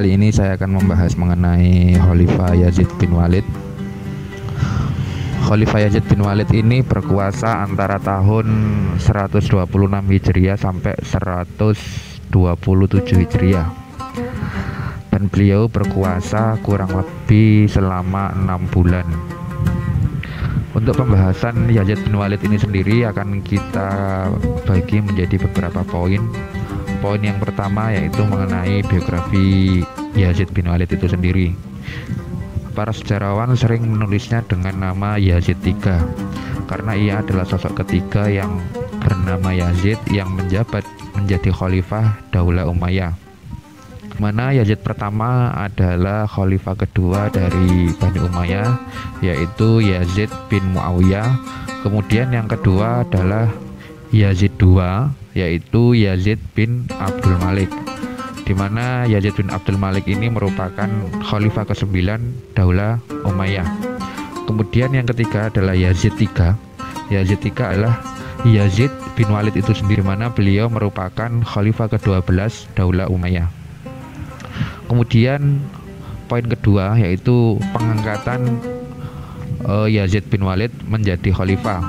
Kali ini saya akan membahas mengenai Khalifah Yazid bin Walid. Khalifah Yazid bin Walid ini berkuasa antara tahun 126 Hijriah sampai 127 Hijriah. Dan beliau berkuasa kurang lebih selama enam bulan. Untuk pembahasan Yazid bin Walid ini sendiri akan kita bagi menjadi beberapa poin Poin yang pertama yaitu mengenai biografi Yazid bin Walid itu sendiri. Para sejarawan sering menulisnya dengan nama Yazid III karena ia adalah sosok ketiga yang bernama Yazid yang menjabat menjadi khalifah Daulah Umayyah. Mana Yazid pertama adalah khalifah kedua dari Bani Umayyah yaitu Yazid bin Muawiyah. Kemudian yang kedua adalah Yazid II yaitu Yazid bin Abdul Malik di mana Yazid bin Abdul Malik ini merupakan khalifah ke-9 Daulah Umayyah. Kemudian yang ketiga adalah Yazid III. Yazid III adalah Yazid bin Walid itu sendiri mana beliau merupakan khalifah ke-12 Daulah Umayyah. Kemudian poin kedua yaitu pengangkatan eh, Yazid bin Walid menjadi khalifah.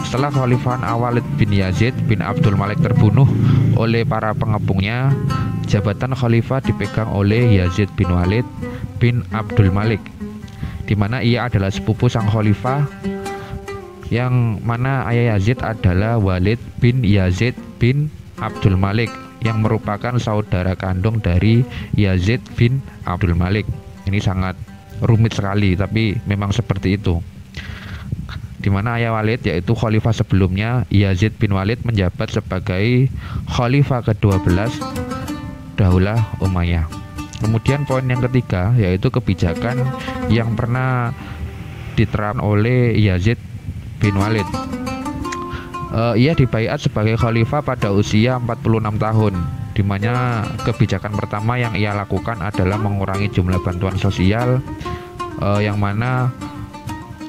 Setelah khalifahan Awalid bin Yazid bin Abdul Malik terbunuh oleh para pengepungnya, jabatan khalifah dipegang oleh Yazid bin Walid bin Abdul Malik, di mana ia adalah sepupu sang khalifah yang mana ayah Yazid adalah Walid bin Yazid bin Abdul Malik yang merupakan saudara kandung dari Yazid bin Abdul Malik. Ini sangat rumit sekali, tapi memang seperti itu di mana ayah Walid yaitu khalifah sebelumnya Yazid bin Walid menjabat sebagai khalifah ke-12 Daulah Umayyah. Kemudian poin yang ketiga yaitu kebijakan yang pernah diterapkan oleh Yazid bin Walid. Eh, ia dibaiat sebagai khalifah pada usia 46 tahun di mana kebijakan pertama yang ia lakukan adalah mengurangi jumlah bantuan sosial eh, yang mana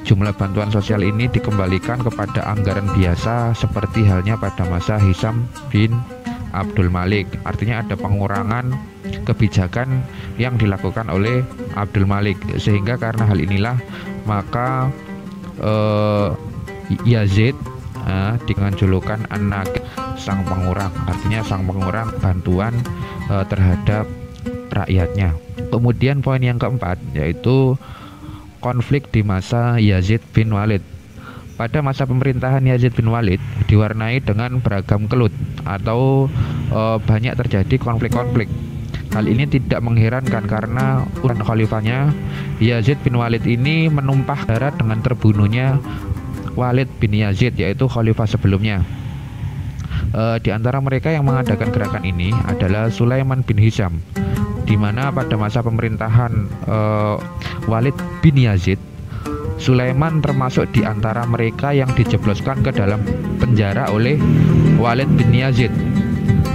jumlah bantuan sosial ini dikembalikan kepada anggaran biasa seperti halnya pada masa Hisam bin Abdul Malik. Artinya ada pengurangan kebijakan yang dilakukan oleh Abdul Malik sehingga karena hal inilah maka eh, Yazid eh, dengan julukan anak sang pengurang artinya sang pengurang bantuan eh, terhadap rakyatnya. Kemudian poin yang keempat yaitu konflik di masa Yazid bin Walid. Pada masa pemerintahan Yazid bin Walid diwarnai dengan beragam kelut atau e, banyak terjadi konflik-konflik. Hal ini tidak mengherankan karena uran khalifahnya Yazid bin Walid ini menumpah darah dengan terbunuhnya Walid bin Yazid yaitu khalifah sebelumnya. E, di antara mereka yang mengadakan gerakan ini adalah Sulaiman bin Hisham di mana pada masa pemerintahan uh, Walid bin Yazid Sulaiman termasuk di antara mereka yang dijebloskan ke dalam penjara oleh Walid bin Yazid.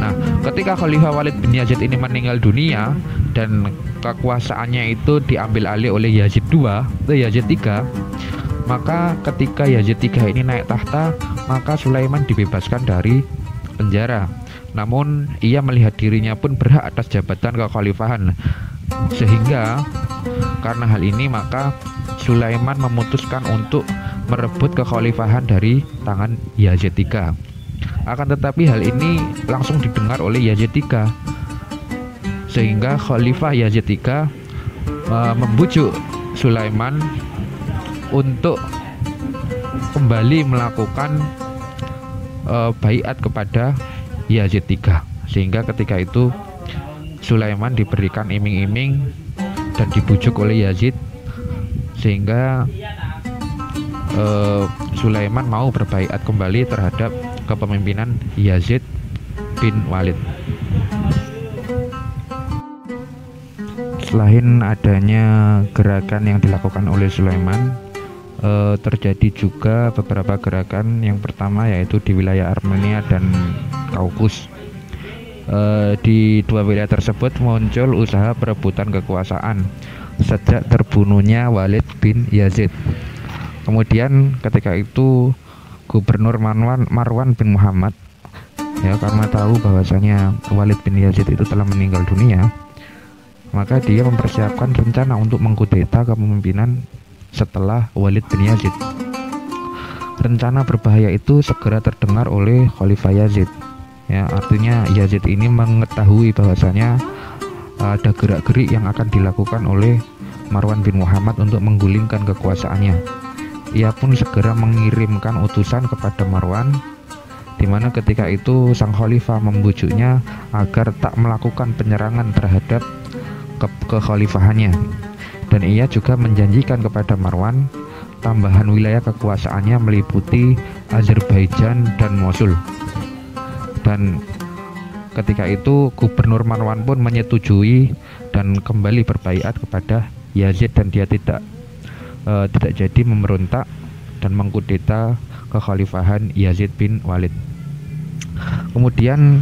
Nah, ketika Khalifah Walid bin Yazid ini meninggal dunia dan kekuasaannya itu diambil alih oleh Yazid II, atau Yazid III, maka ketika Yazid III ini naik tahta, maka Sulaiman dibebaskan dari penjara. Namun ia melihat dirinya pun berhak atas jabatan kekhalifahan. Sehingga karena hal ini maka Sulaiman memutuskan untuk merebut kekhalifahan dari tangan Yazid III. Akan tetapi hal ini langsung didengar oleh Yazid III. Sehingga Khalifah Yazid III uh, membujuk Sulaiman untuk kembali melakukan uh, baiat kepada Yazid III sehingga ketika itu Sulaiman diberikan iming-iming dan dibujuk oleh Yazid sehingga uh, Sulaiman mau berbaikat kembali terhadap kepemimpinan Yazid bin Walid. Selain adanya gerakan yang dilakukan oleh Sulaiman, uh, terjadi juga beberapa gerakan. Yang pertama yaitu di wilayah Armenia dan Kaukus. Uh, di dua wilayah tersebut muncul usaha perebutan kekuasaan sejak terbunuhnya Walid bin Yazid. Kemudian ketika itu Gubernur Marwan, Marwan bin Muhammad ya karena tahu bahwasanya Walid bin Yazid itu telah meninggal dunia, maka dia mempersiapkan rencana untuk mengkudeta kepemimpinan setelah Walid bin Yazid. Rencana berbahaya itu segera terdengar oleh Khalifah Yazid. Ya, artinya Yazid ini mengetahui bahwasanya ada gerak-gerik yang akan dilakukan oleh Marwan bin Muhammad untuk menggulingkan kekuasaannya. Ia pun segera mengirimkan utusan kepada Marwan di mana ketika itu sang khalifah membujuknya agar tak melakukan penyerangan terhadap ke kekhalifahannya dan ia juga menjanjikan kepada Marwan tambahan wilayah kekuasaannya meliputi Azerbaijan dan Mosul. Dan ketika itu Gubernur Marwan pun menyetujui dan kembali berbaiat kepada Yazid dan dia tidak uh, tidak jadi memberontak dan mengkudeta kekhalifahan Yazid bin Walid. Kemudian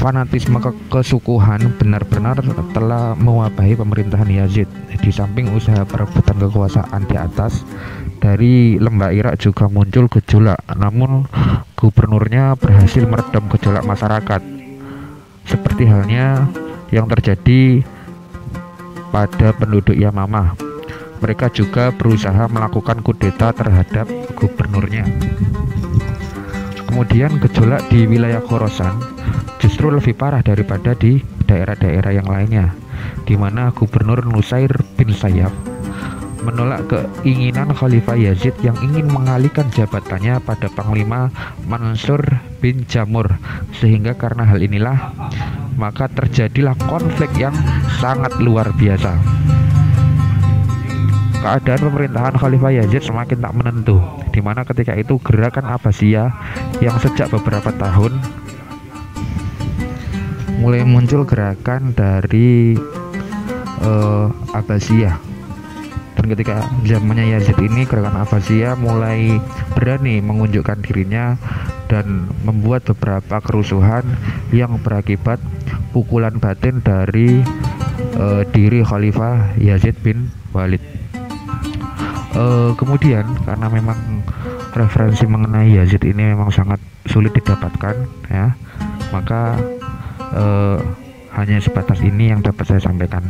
fanatisme ke kesukuhan benar-benar telah mewabahi pemerintahan Yazid. Di samping usaha perebutan kekuasaan di atas, dari lembah Irak juga muncul gejolak. Namun gubernurnya berhasil meredam gejolak masyarakat. Seperti halnya yang terjadi pada penduduk Yamamah. Mereka juga berusaha melakukan kudeta terhadap gubernurnya. Kemudian gejolak di wilayah Khorasan justru lebih parah daripada di daerah-daerah yang lainnya, di mana Gubernur Nusair bin Sayyaf menolak keinginan Khalifah Yazid yang ingin mengalihkan jabatannya pada Panglima Mansur bin Jamur. Sehingga karena hal inilah maka terjadilah konflik yang sangat luar biasa. Keadaan pemerintahan Khalifah Yazid semakin tak menentu di mana ketika itu gerakan Abbasiyah yang sejak beberapa tahun mulai muncul gerakan dari uh, Abbasiyah dan ketika zamannya Yazid ini gerakan Abbasiyah mulai berani mengunjukkan dirinya dan membuat beberapa kerusuhan yang berakibat pukulan batin dari uh, diri Khalifah Yazid bin Walid. Eh, kemudian karena memang referensi mengenai Yazid ini memang sangat sulit didapatkan ya maka eh, hanya sebatas ini yang dapat saya sampaikan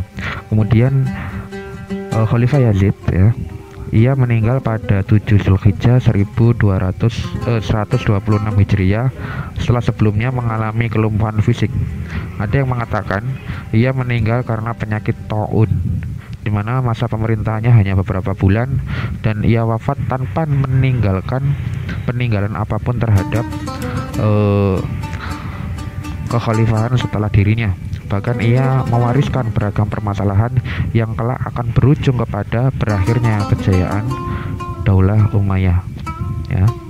kemudian eh, Khalifah Yazid ya ia meninggal pada 7 Zulhijjah 1200 eh, 126 Hijriah setelah sebelumnya mengalami kelumpuhan fisik. Ada yang mengatakan ia meninggal karena penyakit taun di mana masa pemerintahannya hanya beberapa bulan dan ia wafat tanpa meninggalkan peninggalan apa pun terhadap eh, kekhalifahan setelah dirinya. Bahkan ia mewariskan beragam permasalahan yang kelak akan berujung kepada berakhirnya kejayaan Daulah Umayyah. Ya.